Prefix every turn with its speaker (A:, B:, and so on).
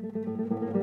A: Música